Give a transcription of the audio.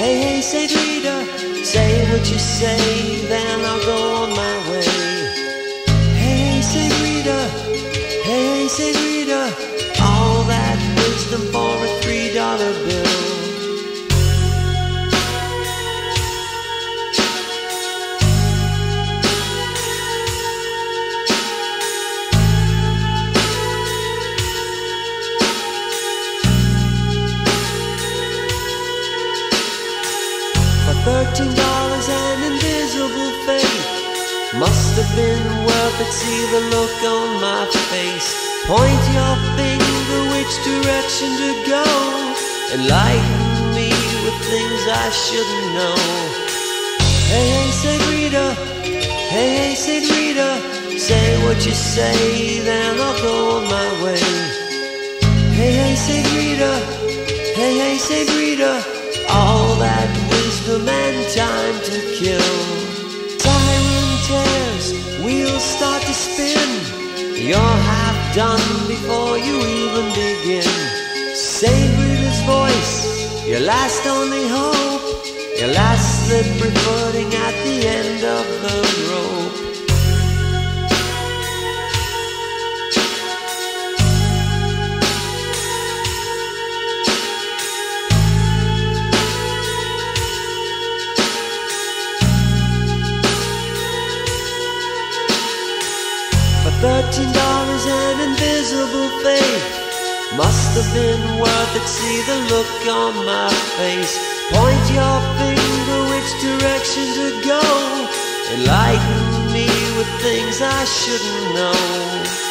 Hey, hey, Saint Rita, say what you say, then I'll go on my thirteen dollars and invisible faith must have been worth it. See the look on my face. Point your finger which direction to go. Enlighten me with things I shouldn't know. Hey, hey, Saint Rita. Hey, hey, Saint Rita. Say what you say, then I'll go on my way. Hey, hey, Saint Rita. Hey, hey, Saint Rita. All that wisdom and time to kill. Siren tears, wheels start to spin. You're half done before you even begin. Sabrina's voice, your last only hope. Your last slippery footing at the end of the rope. Thirteen dollars an invisible faith must have been worth it. See the look on my face. Point your finger which direction to go. Enlighten me with things I shouldn't know.